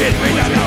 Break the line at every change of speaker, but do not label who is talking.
shit right now.